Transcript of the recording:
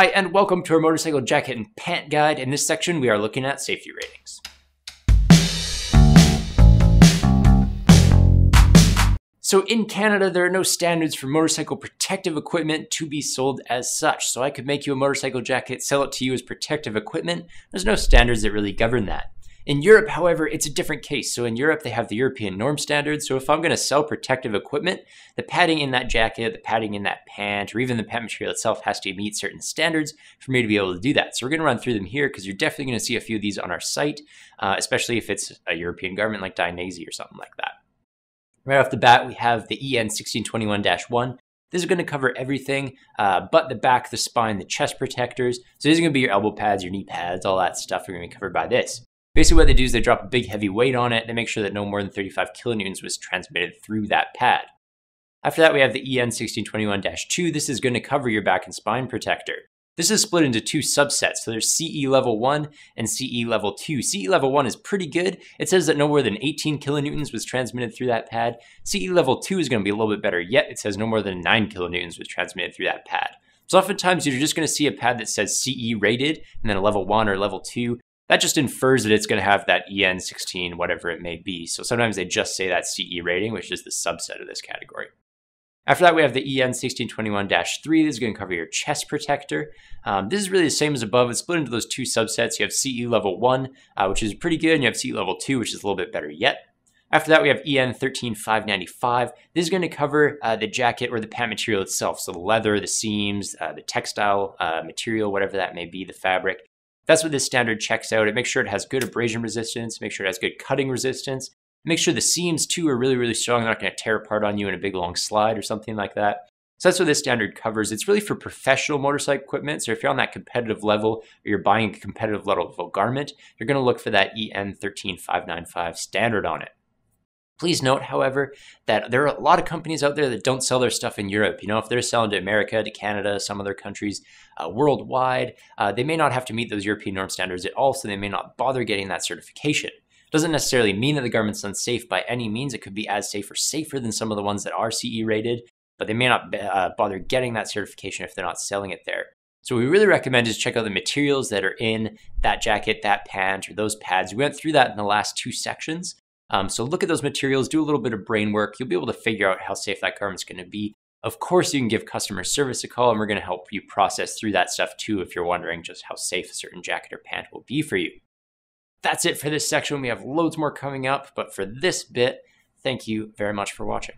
Hi, and welcome to our motorcycle jacket and pant guide. In this section, we are looking at safety ratings. So in Canada, there are no standards for motorcycle protective equipment to be sold as such. So I could make you a motorcycle jacket, sell it to you as protective equipment. There's no standards that really govern that. In Europe, however, it's a different case. So in Europe, they have the European norm standards. So if I'm going to sell protective equipment, the padding in that jacket, the padding in that pant, or even the pant material itself has to meet certain standards for me to be able to do that. So we're going to run through them here because you're definitely going to see a few of these on our site, uh, especially if it's a European garment like Dainese or something like that. Right off the bat, we have the EN 1621-1. This is going to cover everything uh, but the back, the spine, the chest protectors. So these are going to be your elbow pads, your knee pads, all that stuff are going to be covered by this. Basically, what they do is they drop a big heavy weight on it. They make sure that no more than 35 kilonewtons was transmitted through that pad. After that, we have the EN 1621-2. This is going to cover your back and spine protector. This is split into two subsets. So there's CE level 1 and CE level 2. CE level 1 is pretty good. It says that no more than 18 kilonewtons was transmitted through that pad. CE level 2 is going to be a little bit better yet. It says no more than 9 kilonewtons was transmitted through that pad. So oftentimes you're just going to see a pad that says CE rated and then a level 1 or level 2 that just infers that it's going to have that EN16, whatever it may be. So sometimes they just say that CE rating, which is the subset of this category. After that, we have the EN1621-3. This is going to cover your chest protector. Um, this is really the same as above. It's split into those two subsets. You have CE level 1, uh, which is pretty good, and you have CE level 2, which is a little bit better yet. After that, we have EN13595. This is going to cover uh, the jacket or the pant material itself. So the leather, the seams, uh, the textile uh, material, whatever that may be, the fabric. That's what this standard checks out. It makes sure it has good abrasion resistance, make sure it has good cutting resistance, make sure the seams too are really, really strong. They're not going to tear apart on you in a big long slide or something like that. So that's what this standard covers. It's really for professional motorcycle equipment. So if you're on that competitive level or you're buying a competitive level garment, you're going to look for that EN 13595 standard on it. Please note, however, that there are a lot of companies out there that don't sell their stuff in Europe. You know, if they're selling to America, to Canada, some other countries uh, worldwide, uh, they may not have to meet those European norm standards at all, so they may not bother getting that certification. Doesn't necessarily mean that the garment's unsafe by any means. It could be as safe or safer than some of the ones that are CE rated, but they may not uh, bother getting that certification if they're not selling it there. So we really recommend is check out the materials that are in that jacket, that pant, or those pads. We went through that in the last two sections. Um, so look at those materials, do a little bit of brain work. You'll be able to figure out how safe that garment's going to be. Of course, you can give customer service a call, and we're going to help you process through that stuff too if you're wondering just how safe a certain jacket or pant will be for you. That's it for this section. We have loads more coming up, but for this bit, thank you very much for watching.